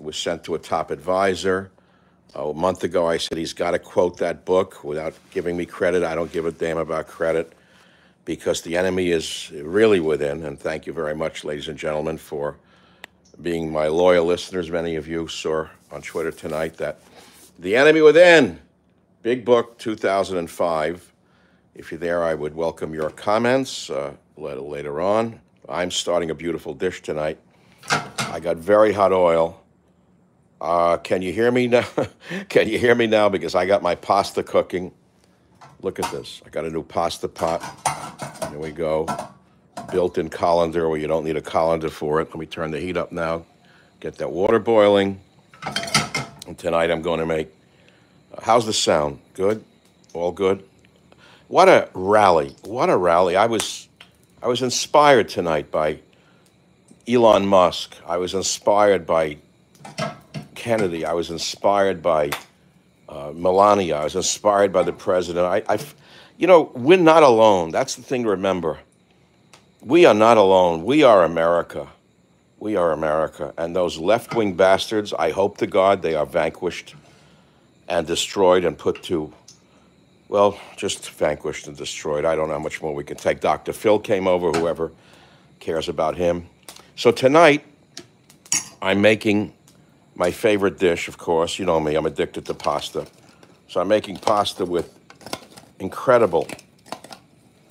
It was sent to a top advisor. a month ago, I said he's got to quote that book without giving me credit. I don't give a damn about credit because the enemy is really within. And thank you very much, ladies and gentlemen, for being my loyal listeners. Many of you saw on Twitter tonight that The Enemy Within, Big Book 2005. If you're there, I would welcome your comments uh, later on. I'm starting a beautiful dish tonight. I got very hot oil. Uh, can you hear me now? can you hear me now? Because I got my pasta cooking. Look at this. I got a new pasta pot. There we go. Built-in colander where you don't need a colander for it. Let me turn the heat up now. Get that water boiling. And tonight I'm going to make. Uh, how's the sound? Good. All good. What a rally! What a rally! I was, I was inspired tonight by Elon Musk. I was inspired by Kennedy. I was inspired by uh, Melania. I was inspired by the president. I, I, you know, we're not alone. That's the thing to remember. We are not alone. We are America. We are America. And those left wing bastards, I hope to God they are vanquished and destroyed and put to, well, just vanquished and destroyed. I don't know how much more we can take. Dr. Phil came over, whoever cares about him. So tonight, I'm making my favorite dish, of course. You know me, I'm addicted to pasta. So I'm making pasta with incredible,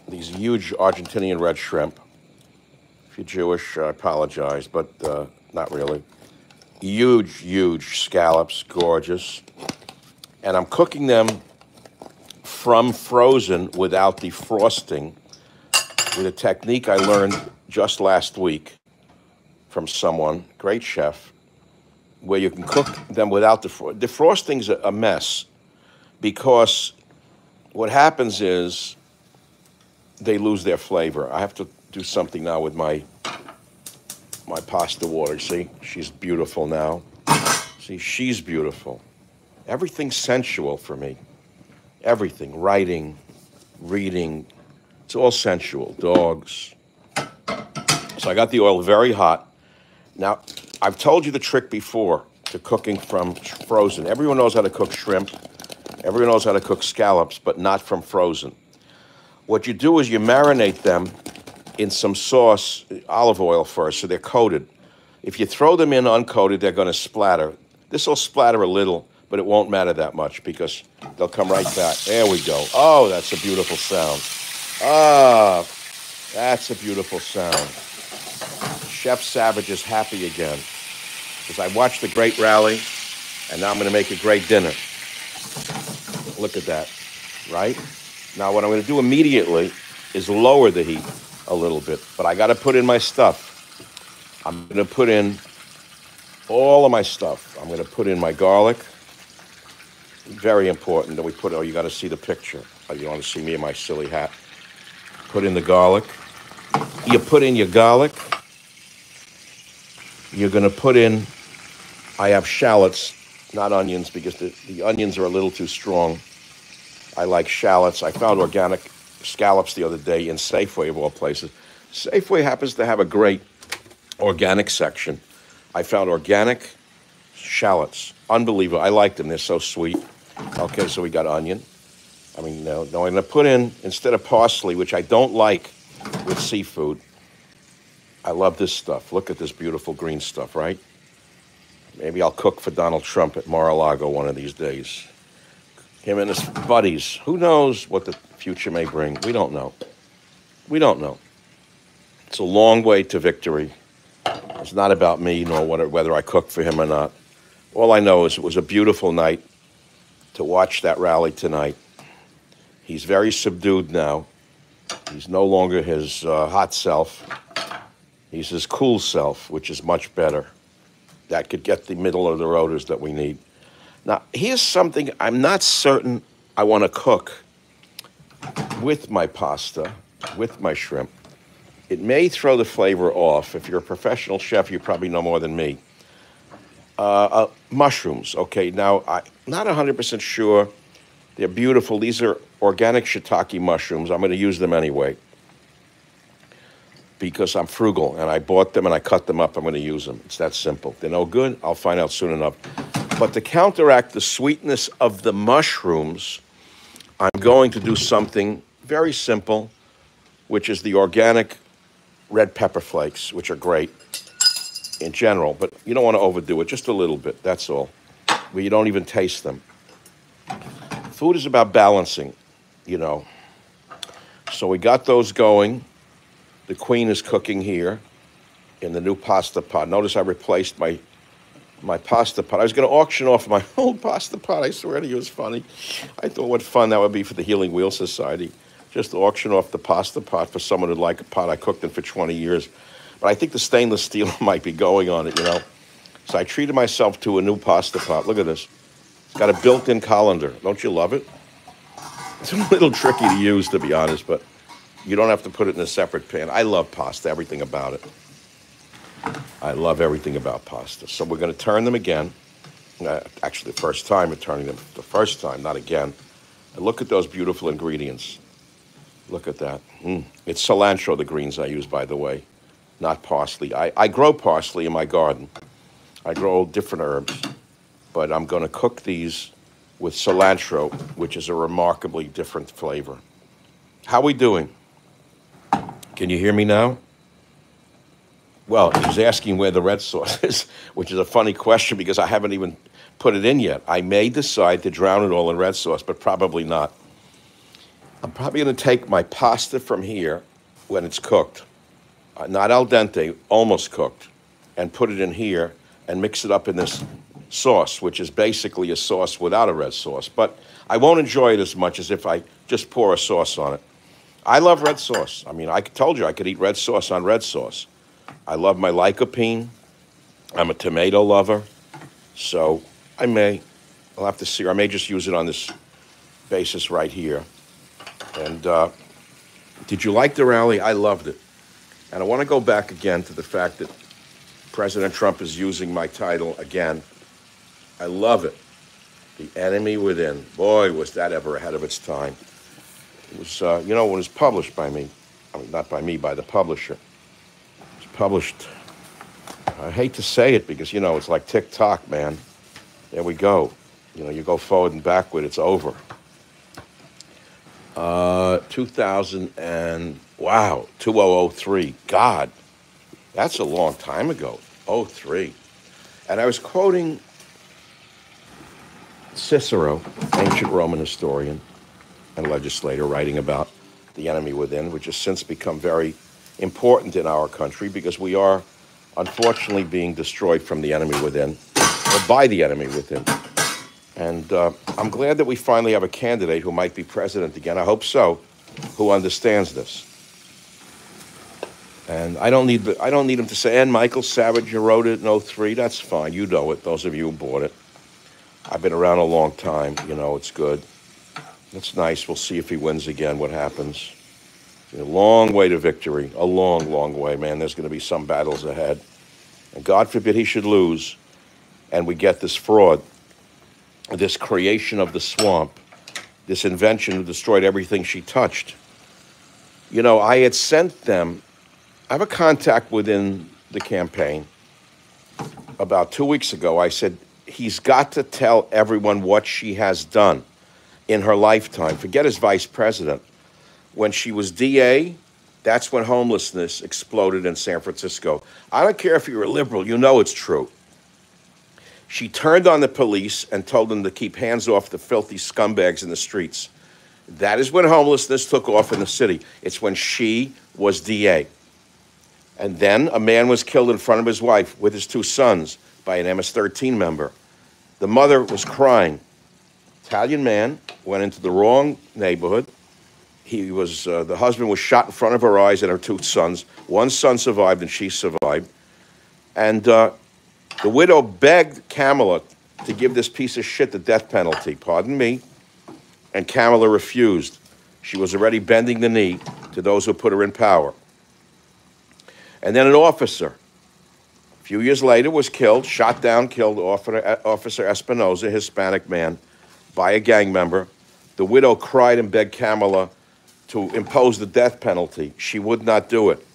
these huge Argentinian red shrimp. If you're Jewish, I apologize, but uh, not really. Huge, huge scallops, gorgeous. And I'm cooking them from frozen without defrosting with a technique I learned just last week from someone, great chef, where you can cook them without defro- defrosting's a, a mess because what happens is they lose their flavor. I have to do something now with my my pasta water. See, she's beautiful now. See, she's beautiful. Everything's sensual for me. Everything, writing, reading, it's all sensual. Dogs. So I got the oil very hot. Now, I've told you the trick before to cooking from frozen. Everyone knows how to cook shrimp. Everyone knows how to cook scallops, but not from frozen. What you do is you marinate them in some sauce, olive oil first, so they're coated. If you throw them in uncoated, they're going to splatter. This will splatter a little, but it won't matter that much because they'll come right back. There we go. Oh, that's a beautiful sound. Ah, that's a beautiful sound. Chef Savage is happy again because I watched the great rally, and now I'm going to make a great dinner. Look at that, right? Now, what I'm going to do immediately is lower the heat a little bit, but I got to put in my stuff. I'm going to put in all of my stuff. I'm going to put in my garlic. Very important that we put, oh, you got to see the picture. Oh, you want to see me in my silly hat. Put in the garlic. You put in your garlic. You're going to put in, I have shallots, not onions, because the, the onions are a little too strong. I like shallots. I found organic scallops the other day in Safeway, of all places. Safeway happens to have a great organic section. I found organic shallots. Unbelievable. I like them. They're so sweet. Okay, so we got onion. I mean, no, no, I'm going to put in, instead of parsley, which I don't like with seafood, I love this stuff. Look at this beautiful green stuff, right? Maybe I'll cook for Donald Trump at Mar-a-Lago one of these days. Him and his buddies. Who knows what the future may bring? We don't know. We don't know. It's a long way to victory. It's not about me, nor whether I cook for him or not. All I know is it was a beautiful night to watch that rally tonight. He's very subdued now. He's no longer his uh, hot self. He's his cool self, which is much better. That could get the middle of the roaders that we need. Now, here's something I'm not certain I want to cook with my pasta, with my shrimp. It may throw the flavor off. If you're a professional chef, you probably know more than me. Uh, uh, mushrooms, okay. Now, I'm not 100% sure. They're beautiful. These are organic shiitake mushrooms. I'm going to use them anyway. Because I'm frugal and I bought them and I cut them up. I'm going to use them. It's that simple. They're no good. I'll find out soon enough. But to counteract the sweetness of the mushrooms, I'm going to do something very simple, which is the organic red pepper flakes, which are great in general, but you don't want to overdo it, just a little bit, that's all. Where you don't even taste them. Food is about balancing, you know. So we got those going. The queen is cooking here in the new pasta pot. Notice I replaced my my pasta pot. I was going to auction off my old pasta pot. I swear to you, it was funny. I thought what fun that would be for the Healing Wheel Society. Just auction off the pasta pot for someone who'd like a pot I cooked in for 20 years. But I think the stainless steel might be going on it, you know. So I treated myself to a new pasta pot. Look at this. It's got a built-in colander. Don't you love it? It's a little tricky to use, to be honest, but you don't have to put it in a separate pan. I love pasta, everything about it. I love everything about pasta. So we're going to turn them again. Uh, actually, the first time we're turning them, the first time, not again. And look at those beautiful ingredients. Look at that. Mm. It's cilantro, the greens I use, by the way, not parsley. I, I grow parsley in my garden. I grow different herbs, but I'm going to cook these with cilantro, which is a remarkably different flavor. How we doing? Can you hear me now? Well, he's asking where the red sauce is, which is a funny question because I haven't even put it in yet. I may decide to drown it all in red sauce, but probably not. I'm probably going to take my pasta from here when it's cooked, uh, not al dente, almost cooked, and put it in here and mix it up in this sauce, which is basically a sauce without a red sauce. But I won't enjoy it as much as if I just pour a sauce on it. I love red sauce. I mean, I told you I could eat red sauce on red sauce. I love my lycopene. I'm a tomato lover. So I may, I'll have to see, I may just use it on this basis right here. And uh, did you like the rally? I loved it. And I want to go back again to the fact that President Trump is using my title again. I love it. The enemy within. Boy, was that ever ahead of its time. It was, uh, you know, when it was published by me, I mean, not by me, by the publisher It's published. I hate to say it because, you know, it's like tick-tock, man. There we go. You know, you go forward and backward, it's over. Uh, 2000 and, wow, 2003. God, that's a long time ago. 03. And I was quoting Cicero, ancient Roman historian and legislator, writing about the enemy within, which has since become very important in our country because we are unfortunately being destroyed from the enemy within or by the enemy within. And uh, I'm glad that we finally have a candidate who might be president again. I hope so, who understands this. And I don't need the, I don't need him to say, and Michael Savage, you wrote it in 03. That's fine. You know it. Those of you who bought it. I've been around a long time. You know, it's good. It's nice. We'll see if he wins again, what happens. A long way to victory, a long, long way, man. There's going to be some battles ahead. And God forbid he should lose and we get this fraud, this creation of the swamp, this invention who destroyed everything she touched. You know, I had sent them, I have a contact within the campaign. About two weeks ago, I said, he's got to tell everyone what she has done in her lifetime. Forget as vice president when she was DA, that's when homelessness exploded in San Francisco. I don't care if you're a liberal, you know it's true. She turned on the police and told them to keep hands off the filthy scumbags in the streets. That is when homelessness took off in the city. It's when she was DA. And then a man was killed in front of his wife with his two sons by an MS 13 member. The mother was crying. Italian man went into the wrong neighborhood, he was uh, the husband was shot in front of her eyes and her two sons. One son survived and she survived. And uh, the widow begged Kamala to give this piece of shit the death penalty. Pardon me. And Kamala refused. She was already bending the knee to those who put her in power. And then an officer, a few years later, was killed, shot down, killed Officer Espinoza, Hispanic man, by a gang member. The widow cried and begged Kamala to impose the death penalty. She would not do it.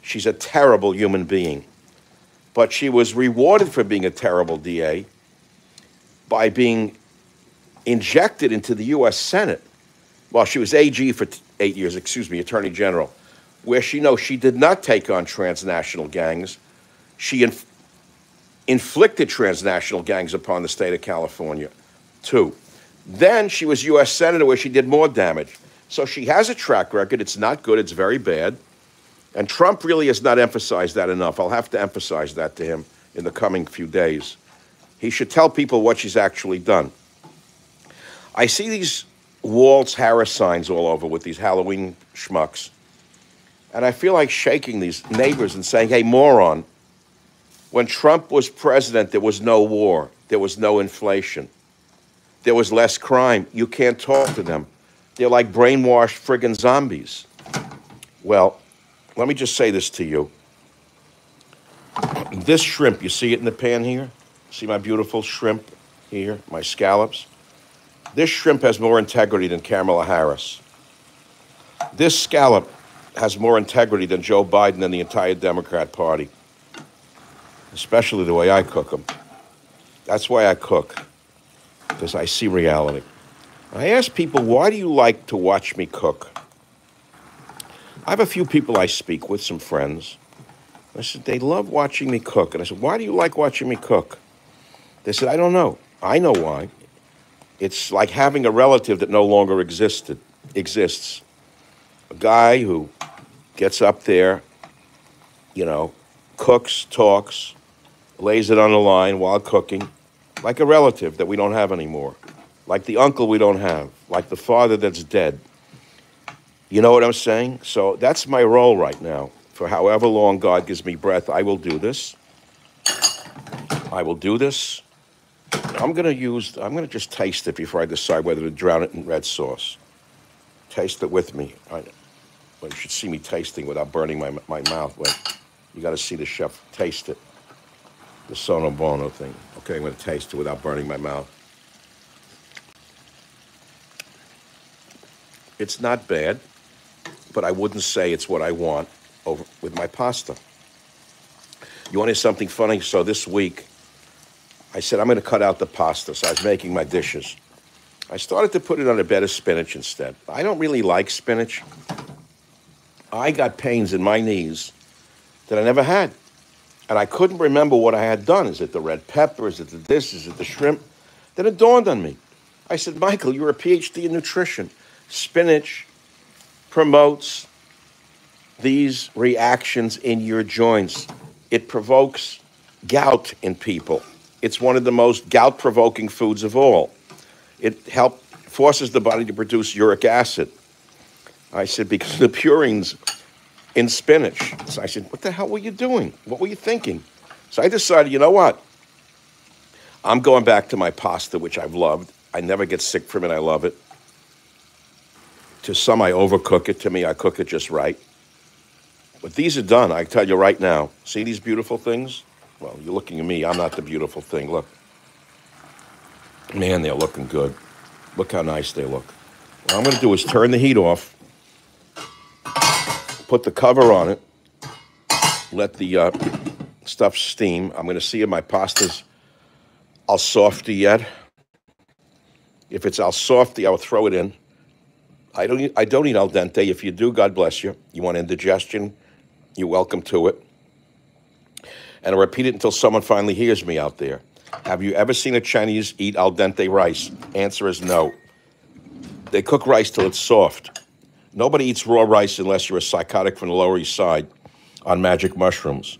She's a terrible human being. But she was rewarded for being a terrible DA by being injected into the U.S. Senate while she was AG for eight years, excuse me, Attorney General, where she knows she did not take on transnational gangs. She inf- inflicted transnational gangs upon the state of California. Two. Then she was U.S. Senator, where she did more damage. So she has a track record. It's not good, it's very bad. And Trump really has not emphasized that enough. I'll have to emphasize that to him in the coming few days. He should tell people what she's actually done. I see these Walz Harris signs all over with these Halloween schmucks. And I feel like shaking these neighbors and saying, hey, moron, when Trump was president, there was no war, there was no inflation, there was less crime. You can't talk to them. They're like brainwashed friggin' zombies. Well, let me just say this to you. This shrimp, you see it in the pan here? See my beautiful shrimp here, my scallops? This shrimp has more integrity than Kamala Harris. This scallop has more integrity than Joe Biden and the entire Democrat Party, especially the way I cook them. That's why I cook, because I see reality. I ask people, why do you like to watch me cook? I have a few people I speak with, some friends. I said, they love watching me cook. And I said, why do you like watching me cook? They said, I don't know. I know why. It's like having a relative that no longer existed, exists. A guy who gets up there, you know, cooks, talks, lays it on the line while cooking, like a relative that we don't have anymore, like the uncle we don't have, like the father that's dead. You know what I'm saying? So that's my role right now. For however long God gives me breath, I will do this. I will do this. I'm going to use, I'm going to just taste it before I decide whether to drown it in red sauce. Taste it with me. I, well, you should see me tasting without burning my, my mouth. Wait, you got to see the chef taste it. The sono bono thing. Okay, I'm to taste it without burning my mouth. It's not bad, but I wouldn't say it's what I want over with my pasta. You want to hear something funny? So this week, I said I'm going to cut out the pasta. So I was making my dishes. I started to put it on a bed of spinach instead. I don't really like spinach. I got pains in my knees that I never had. And I couldn't remember what I had done. Is it the red pepper? Is it the this? Is it the shrimp? Then it dawned on me. I said, Michael, you're a PhD in nutrition. Spinach promotes these reactions in your joints. It provokes gout in people. It's one of the most gout provoking foods of all. It help, forces the body to produce uric acid. I said, because the purines in spinach. So I said, what the hell were you doing? What were you thinking? So I decided, you know what? I'm going back to my pasta, which I've loved. I never get sick from it. I love it. To some, I overcook it. To me, I cook it just right. But these are done. I tell you right now. See these beautiful things? Well, you're looking at me. I'm not the beautiful thing. Look. Man, they're looking good. Look how nice they look. What I'm going to do is turn the heat off, put the cover on it, let the uh, stuff steam. I'm going to see if my pasta's al softy yet. If it's al softy, I'll throw it in. I don't, I don't eat al dente. If you do, God bless you. You want indigestion, you're welcome to it. And I'll repeat it until someone finally hears me out there. Have you ever seen a Chinese eat al dente rice? Answer is no. They cook rice till it's soft. Nobody eats raw rice unless you're a psychotic from the Lower East Side on magic mushrooms.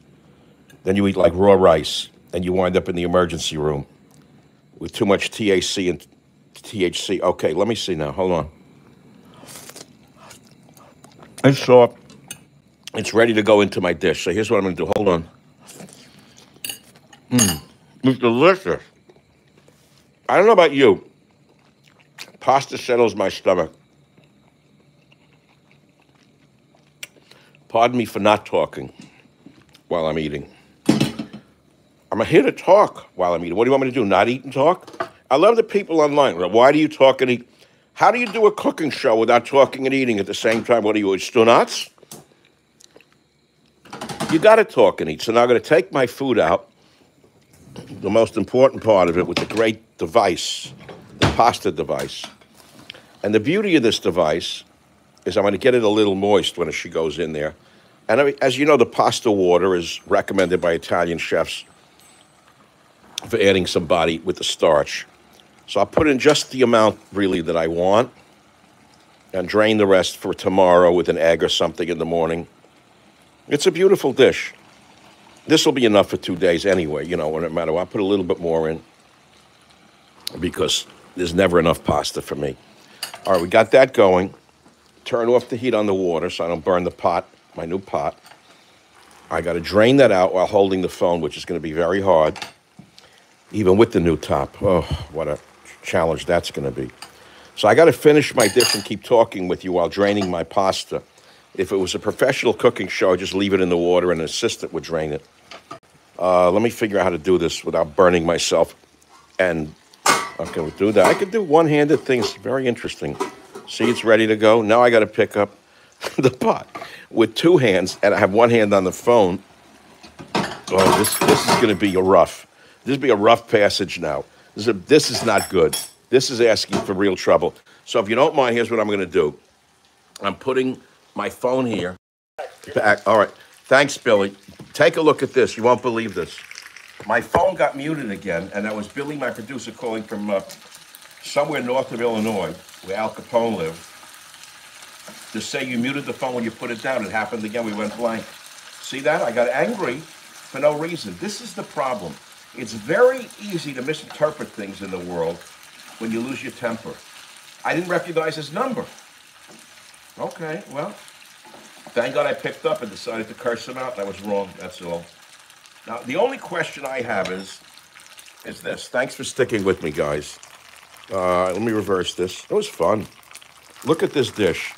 Then you eat like raw rice, and you wind up in the emergency room with too much TAC and THC. Okay, let me see now. Hold on. It's soft. It's ready to go into my dish. So here's what I'm going to do. Hold on. Mmm, it's delicious. I don't know about you. Pasta settles my stomach. Pardon me for not talking while I'm eating. I'm here to talk while I'm eating. What do you want me to do? Not eat and talk? I love the people online. Why do you talk and eat? How do you do a cooking show without talking and eating at the same time? What are you, nuts? You got to talk and eat. So now I'm going to take my food out, the most important part of it, with the great device, the pasta device. And the beauty of this device is I'm going to get it a little moist when she goes in there. And as you know, the pasta water is recommended by Italian chefs for adding some body with the starch. So I'll put in just the amount really that I want and drain the rest for tomorrow with an egg or something in the morning. It's a beautiful dish. This will be enough for two days anyway, you know, no matter what. I'll put a little bit more in because there's never enough pasta for me. All right, we got that going. Turn off the heat on the water so I don't burn the pot, my new pot. I got to drain that out while holding the phone, which is going to be very hard, even with the new top. Oh, what a challenge that's going to be. So I got to finish my dish and keep talking with you while draining my pasta. If it was a professional cooking show, I'd just leave it in the water and an assistant would drain it. Uh, let me figure out how to do this without burning myself. And okay, we'll do that. I could do one-handed things. Very interesting. See, it's ready to go. Now I got to pick up the pot with two hands, and I have one hand on the phone. Oh, this this is going to be a rough. This will be a rough passage now. This is, a, this is not good. This is asking for real trouble. So if you don't mind, here's what I'm going to do. I'm putting my phone here. Back. All right. Thanks, Billy. Take a look at this. You won't believe this. My phone got muted again, and that was Billy, my producer, calling from uh, somewhere north of Illinois, where Al Capone lived, to say you muted the phone when you put it down. It happened again. We went blank. See that? I got angry for no reason. This is the problem. It's very easy to misinterpret things in the world when you lose your temper. I didn't recognize his number. Okay, well, thank God I picked up and decided to curse him out. I was wrong, that's all. Now, the only question I have is, is this. Thanks for sticking with me, guys. Uh, let me reverse this. It was fun. Look at this dish.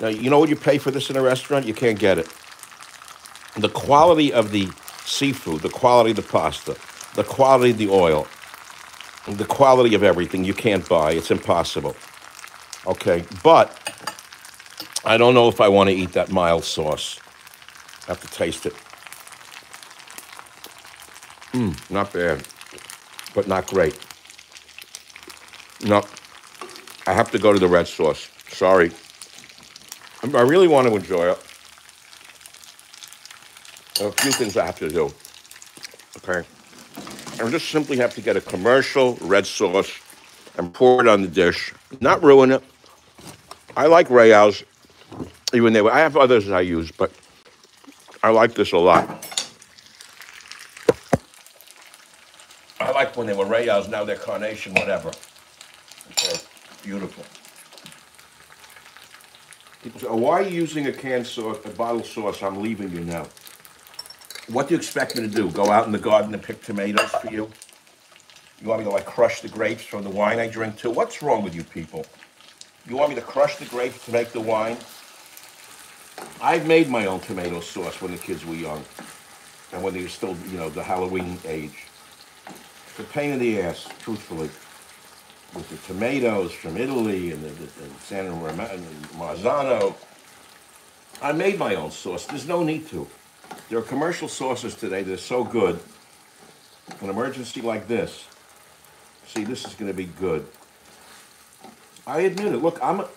Now, you know what you pay for this in a restaurant? You can't get it. The quality of the seafood, the quality of the pasta, the quality of the oil, the quality of everything you can't buy. It's impossible. Okay, but I don't know if I want to eat that mild sauce. I have to taste it. Mmm, not bad, but not great. No, I have to go to the red sauce. Sorry. I really want to enjoy it. There are a few things I have to do. Okay. I just simply have to get a commercial red sauce and pour it on the dish. Not ruin it. I like Rao's, even they were, I have others I use, but I like this a lot. I like when they were Rao's, now they're Carnation, whatever. Okay, beautiful. Oh, why are you using a canned sauce, a bottle sauce? I'm leaving you now. What do you expect me to do? Go out in the garden and pick tomatoes for you? You want me to like crush the grapes from the wine I drink too? What's wrong with you people? You want me to crush the grapes to make the wine? I've made my own tomato sauce when the kids were young and when they were still, you know, the Halloween age. It's a pain in the ass, truthfully. With the tomatoes from Italy and the, the, the San Marzano. I made my own sauce. There's no need to. There are commercial sauces today that are so good. An emergency like this. See, this is going to be good. I admit it. Look, I'm. A,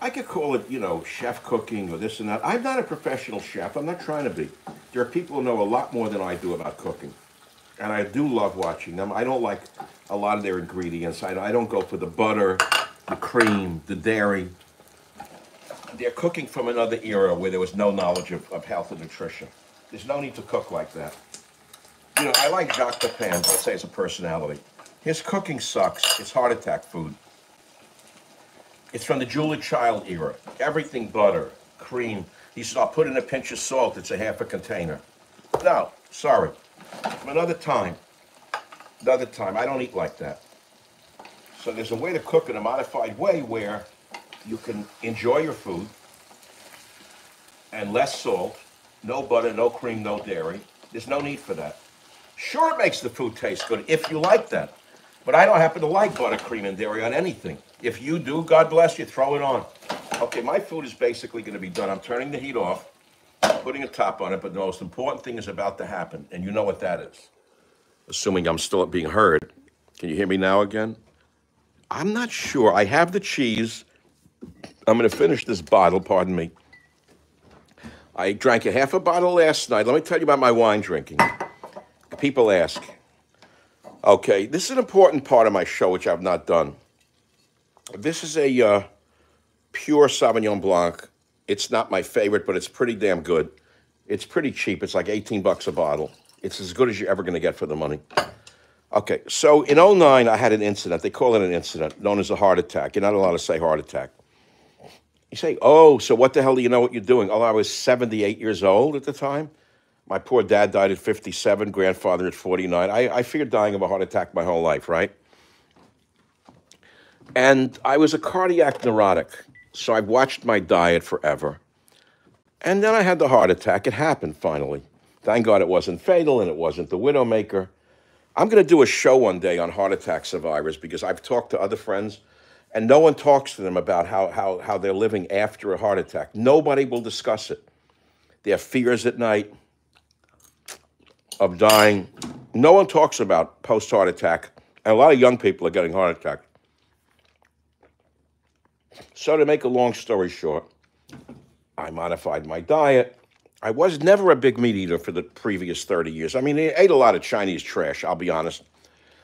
I could call it, you know, chef cooking or this and that. I'm not a professional chef. I'm not trying to be. There are people who know a lot more than I do about cooking, and I do love watching them. I don't like a lot of their ingredients. I, I don't go for the butter, the cream, the dairy they're cooking from another era where there was no knowledge of, of health and nutrition. There's no need to cook like that. You know, I like Jacques Pepin, I'd say it's a personality. His cooking sucks. It's heart attack food. It's from the Julia Child era. Everything butter, cream. He said, I'll put in a pinch of salt. It's a half a container. No, sorry. Another time. Another time. I don't eat like that. So there's a way to cook in a modified way where you can enjoy your food and less salt, no butter, no cream, no dairy. There's no need for that. Sure, it makes the food taste good if you like that. But I don't happen to like butter, cream, and dairy on anything. If you do, God bless you, throw it on. Okay, my food is basically going to be done. I'm turning the heat off. Putting a top on it, but the most important thing is about to happen, and you know what that is. Assuming I'm still being heard. Can you hear me now again? I'm not sure. I have the cheese. I'm going to finish this bottle, pardon me. I drank a half a bottle last night. Let me tell you about my wine drinking. People ask. Okay, this is an important part of my show, which I've not done. This is a uh, pure Sauvignon Blanc. It's not my favorite, but it's pretty damn good. It's pretty cheap. It's like 18 bucks a bottle. It's as good as you're ever going to get for the money. Okay, so in 09, I had an incident. They call it an incident, known as a heart attack. You're not allowed to say heart attack. You say, oh, so what the hell do you know what you're doing? Oh, I was 78 years old at the time. My poor dad died at 57, grandfather at 49. I, I figured dying of a heart attack my whole life, right? And I was a cardiac neurotic, so I've watched my diet forever. And then I had the heart attack. It happened finally. Thank God it wasn't fatal and it wasn't the widowmaker. I'm going to do a show one day on heart attack survivors because I've talked to other friends and no one talks to them about how, how, how they're living after a heart attack. Nobody will discuss it. Their fears at night of dying. No one talks about post heart attack. And a lot of young people are getting heart attacks. So, to make a long story short, I modified my diet. I was never a big meat eater for the previous 30 years. I mean, I ate a lot of Chinese trash, I'll be honest.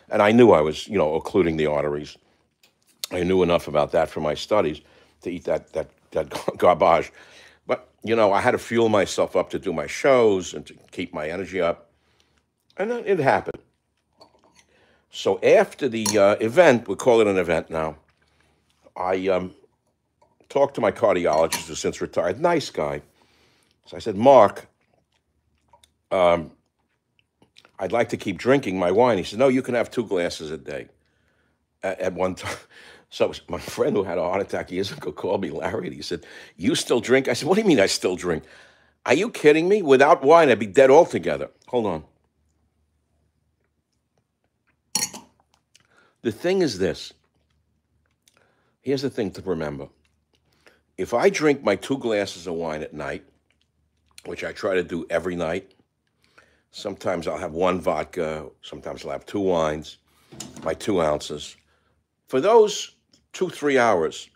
And I knew I was, you know, occluding the arteries. I knew enough about that from my studies to eat that, that, that garbage. But, you know, I had to fuel myself up to do my shows and to keep my energy up. And then it happened. So after the uh, event, we call it an event now, I um, talked to my cardiologist who's since retired, nice guy. So I said, Mark, um, I'd like to keep drinking my wine. He said, No, you can have two glasses a day at, at one time. So my friend who had a heart attack years ago called me Larry and he said, You still drink? I said, What do you mean I still drink? Are you kidding me? Without wine, I'd be dead altogether. Hold on. The thing is this. Here's the thing to remember. If I drink my two glasses of wine at night, which I try to do every night, sometimes I'll have one vodka, sometimes I'll have two wines, my two ounces. For those two, three hours,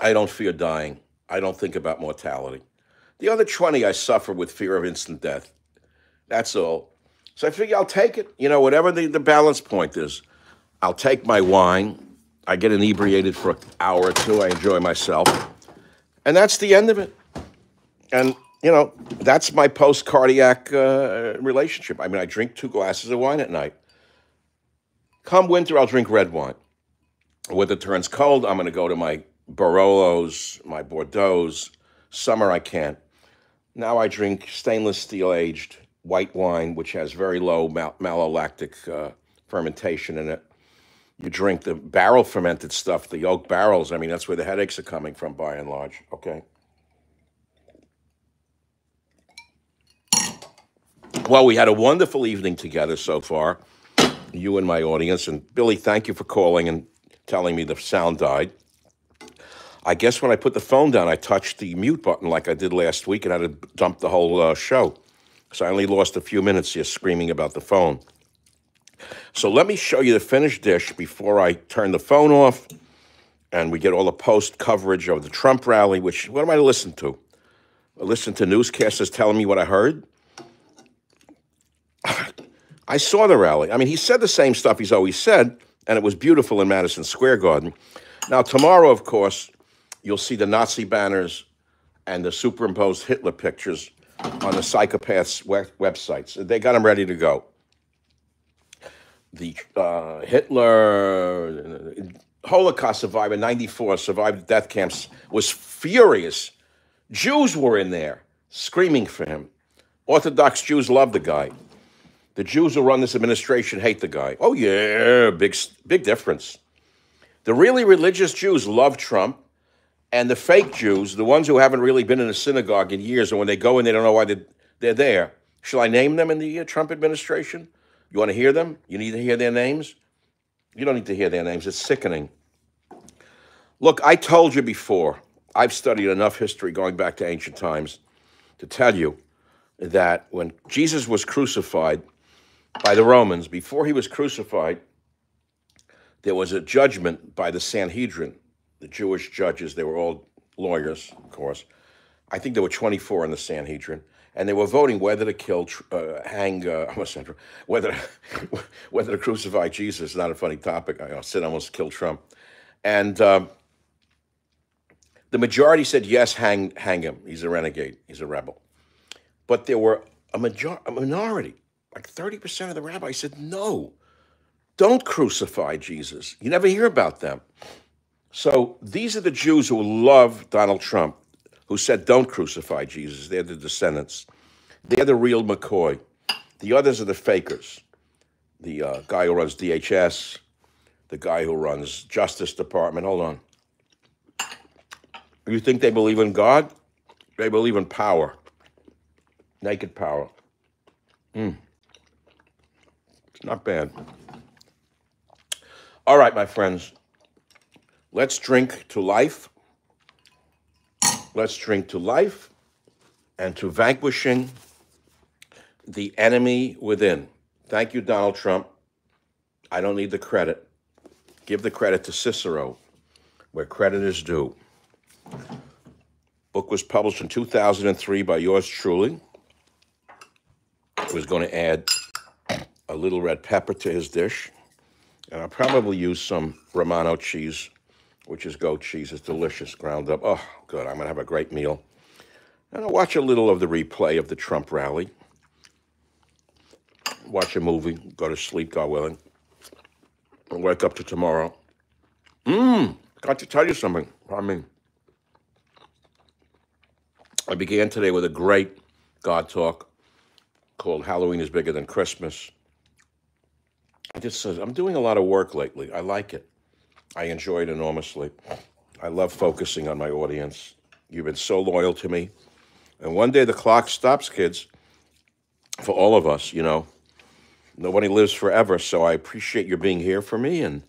I don't fear dying. I don't think about mortality. The other 20, I suffer with fear of instant death. That's all. So I figure I'll take it. You know, whatever the, the balance point is, I'll take my wine. I get inebriated for an hour or two. I enjoy myself. And that's the end of it. And, you know, that's my post cardiac uh, relationship. I mean, I drink two glasses of wine at night. Come winter, I'll drink red wine. When it turns cold, I'm going to go to my Barolos, my Bordeaux's. Summer, I can't. Now I drink stainless steel aged white wine, which has very low mal- malolactic uh, fermentation in it. You drink the barrel fermented stuff, the oak barrels. I mean, that's where the headaches are coming from, by and large. Okay. Well, we had a wonderful evening together so far, you and my audience. And Billy, thank you for calling and telling me the sound died. I guess when I put the phone down, I touched the mute button like I did last week and I had to dump the whole uh, show. So I only lost a few minutes here screaming about the phone. So let me show you the finished dish before I turn the phone off and we get all the post coverage of the Trump rally, which, what am I to listen to? I listen to newscasters telling me what I heard? I saw the rally. I mean, he said the same stuff he's always said, and it was beautiful in Madison Square Garden. Now, tomorrow, of course, you'll see the Nazi banners and the superimposed Hitler pictures on the psychopaths' websites. They got them ready to go. The uh, Hitler Holocaust survivor, 94, survived death camps, was furious. Jews were in there screaming for him. Orthodox Jews love the guy. The Jews who run this administration hate the guy. Oh, yeah, big, big difference. The really religious Jews love Trump, and the fake Jews, the ones who haven't really been in a synagogue in years, and when they go in, they don't know why they're, there. Shall I name them in the uh, Trump administration? You want to hear them? You need to hear their names? You don't need to hear their names. It's sickening. Look, I told you before, I've studied enough history going back to ancient times to tell you that when Jesus was crucified by the Romans, before he was crucified, there was a judgment by the Sanhedrin, the Jewish judges. They were all lawyers, of course. I think there were 24 in the Sanhedrin, and they were voting whether to kill, uh, hang, uh, almost whether, whether to crucify Jesus. Not a funny topic. I said almost kill Trump, and um, the majority said yes, hang, hang him. He's a renegade. He's a rebel. But there were a major, a minority, like 30% of the rabbis said no. Don't crucify Jesus. You never hear about them. So these are the Jews who love Donald Trump, who said, don't crucify Jesus. They're the descendants. They're the real McCoy. The others are the fakers. The uh, guy who runs DHS, the guy who runs Justice Department. Hold on. You think they believe in God? They believe in power, naked power. Mm. It's not bad. All right, my friends. Let's drink to life. Let's drink to life and to vanquishing the enemy within. Thank you, Donald Trump. I don't need the credit. Give the credit to Cicero, where credit is due. Book was published in 2003 by yours truly. I was going to add a little red pepper to his dish. And I'll probably use some Romano cheese, which is goat cheese. It's delicious, ground up. Oh, good. I'm going to have a great meal. And I'll watch a little of the replay of the Trump rally. Watch a movie, go to sleep, God willing. And wake up to tomorrow. Mmm, got to tell you something. I mean, I began today with a great God talk called Halloween is Bigger Than Christmas. I just says I'm doing a lot of work lately. I like it. I enjoy it enormously. I love focusing on my audience. You've been so loyal to me. And one day the clock stops, kids, for all of us, you know. Nobody lives forever, so I appreciate your being here for me, and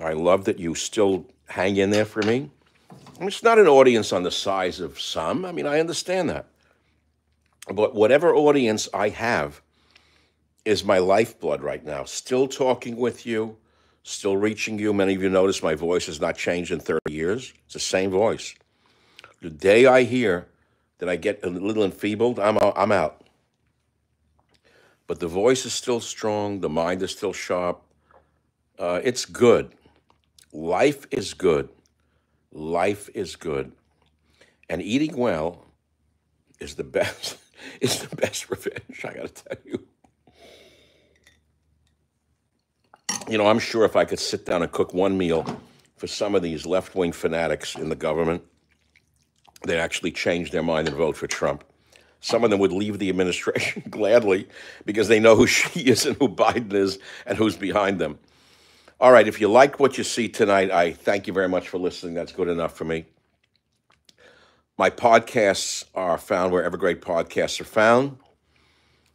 I love that you still hang in there for me. It's not an audience on the size of some. I mean, I understand that. But whatever audience I have is my lifeblood right now. Still talking with you, still reaching you. Many of you notice my voice has not changed in 30 years. It's the same voice. The day I hear that I get a little enfeebled, I'm out. I'm out. But the voice is still strong. The mind is still sharp. Uh, it's good. Life is good. Life is good. And eating well is the best. Is the best revenge. I got to tell you. You know, I'm sure if I could sit down and cook one meal for some of these left wing fanatics in the government, they'd actually change their mind and vote for Trump. Some of them would leave the administration gladly because they know who she is and who Biden is and who's behind them. All right, if you like what you see tonight, I thank you very much for listening. That's good enough for me. My podcasts are found wherever great podcasts are found.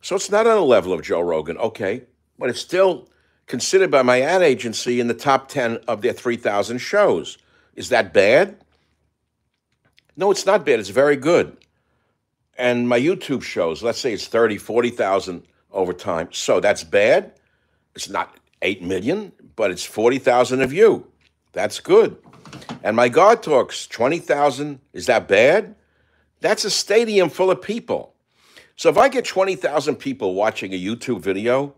So it's not on the level of Joe Rogan, okay, but it's still considered by my ad agency in the top 10 of their 3,000 shows. Is that bad? No, it's not bad. It's very good. And my YouTube shows, let's say it's 30, 40,000 over time. So that's bad. It's not 8 million, but it's 40,000 of you. That's good. And my God talks 20,000. Is that bad? That's a stadium full of people. So if I get 20,000 people watching a YouTube video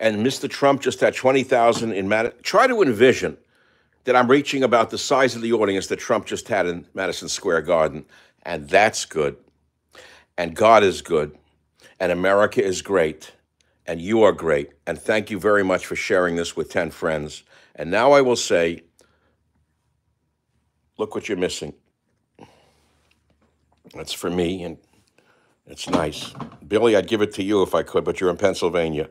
and Mr. Trump just had 20,000 in Madison, try to envision that I'm reaching about the size of the audience that Trump just had in Madison Square Garden. And that's good. And God is good. And America is great. And you are great. And thank you very much for sharing this with 10 friends. And now I will say, look what you're missing. That's for me, and it's nice. Billy, I'd give it to you if I could, but you're in Pennsylvania.